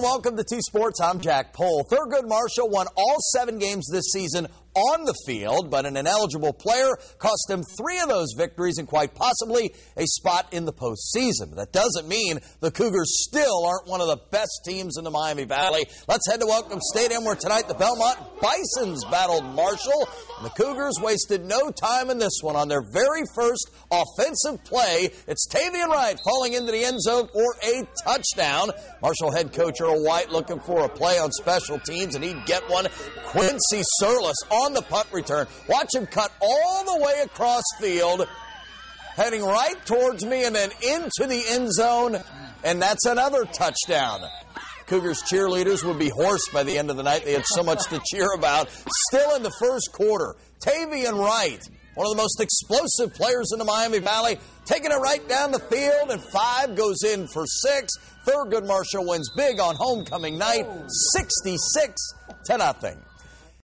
And welcome to Two Sports. I'm Jack Pohl. Thurgood Marshall won all seven games this season on the field, but an ineligible player cost them three of those victories and quite possibly a spot in the postseason. That doesn't mean the Cougars still aren't one of the best teams in the Miami Valley. Let's head to Welcome Stadium where tonight the Belmont Bisons battled Marshall. And the Cougars wasted no time in this one on their very first offensive play. It's Tavian Wright falling into the end zone for a touchdown. Marshall head coach Earl White looking for a play on special teams, and he'd get one. Quincy Surlis on the punt return. Watch him cut all the way across field, heading right towards me and then into the end zone, and that's another touchdown. Cougars cheerleaders would be hoarse by the end of the night. They had so much to cheer about. Still in the first quarter, Tavian Wright, one of the most explosive players in the Miami Valley, taking it right down the field, and five goes in for six. Thurgood Marshall wins big on homecoming night, 66 to nothing.